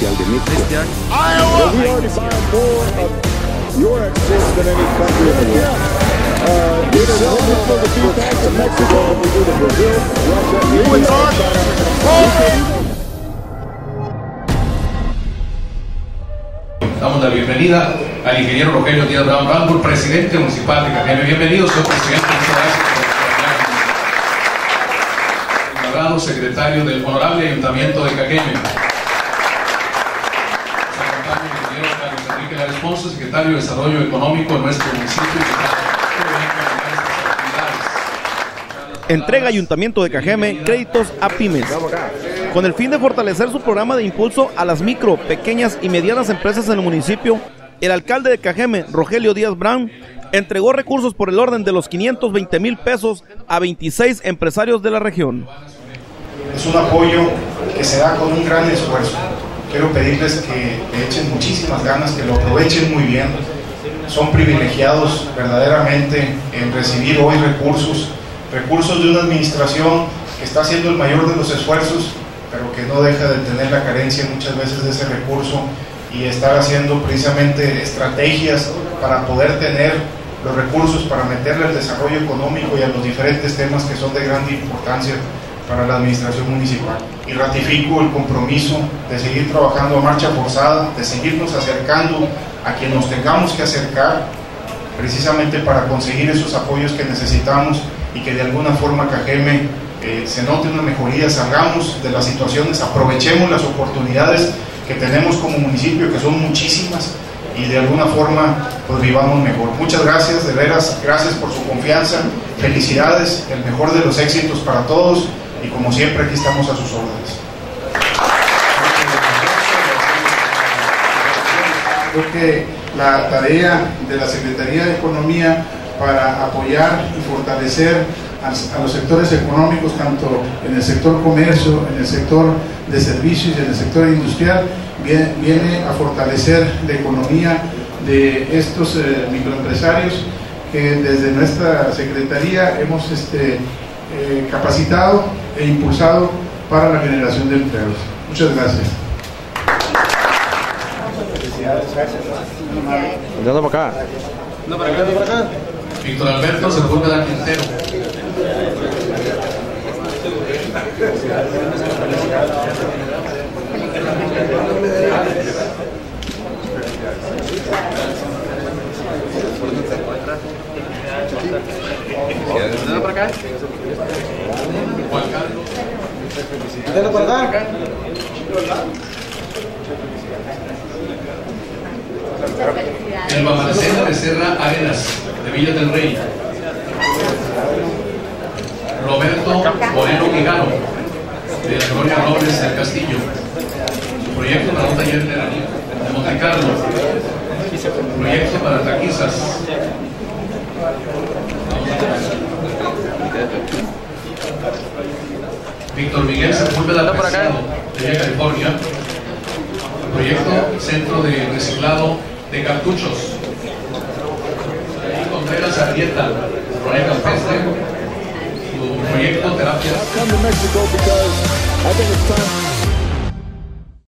De México. Uh, China. Damos la bienvenida al ingeniero Rogelio Díaz Brown Rambur, presidente municipal de Cajeme. Bienvenido, señor presidente. Muchas gracias por acompañarnos. Honorado secretario del Honorable Ayuntamiento de Cajeme. Nos acompaña el ingeniero Secretario de Desarrollo Económico de nuestro municipio. Entrega Ayuntamiento de Cajeme créditos a pymes. Con el fin de fortalecer su programa de impulso a las micro, pequeñas y medianas empresas en el municipio, el alcalde de Cajeme, Rogelio Díaz Brown, entregó recursos por el orden de los 520 mil pesos a 26 empresarios de la región. Es un apoyo que se da con un gran esfuerzo. Quiero pedirles que echen muchísimas ganas, que lo aprovechen muy bien. Son privilegiados verdaderamente en recibir hoy recursos, recursos de una administración que está haciendo el mayor de los esfuerzos, pero que no deja de tener la carencia muchas veces de ese recurso y estar haciendo precisamente estrategias para poder tener los recursos para meterle al desarrollo económico y a los diferentes temas que son de gran importancia para la administración municipal. Y ratifico el compromiso de seguir trabajando a marcha forzada, de seguirnos acercando a quien nos tengamos que acercar, precisamente para conseguir esos apoyos que necesitamos y que de alguna forma Cajeme eh, se note una mejoría, salgamos de las situaciones, aprovechemos las oportunidades que tenemos como municipio, que son muchísimas, y de alguna forma pues vivamos mejor. Muchas gracias, de veras, gracias por su confianza, felicidades, el mejor de los éxitos para todos y como siempre aquí estamos a sus órdenes. Creo que la tarea de la Secretaría de Economía para apoyar y fortalecer a, los sectores económicos, tanto en el sector comercio, en el sector de servicios y en el sector industrial, viene a fortalecer la economía de estos eh, microempresarios que desde nuestra Secretaría hemos este, eh, capacitado e impulsado para la generación de empleos. Muchas gracias. Para acá. Víctor Alberto Sepúlveda Quintero. Elba Marcela Becerra Arenas, de Villa del Rey. Roberto Moreno Quijano, de Colonia Robles del Castillo. Proyecto para un taller de, de Monte Carlo. Proyecto para taquizas. Víctor Miguel Sepúlveda Preciado, de Villa California. Proyecto Centro de Reciclado de Cartuchos. Y Contreras Arrieta, Ronel Campestre. Su proyecto Terapias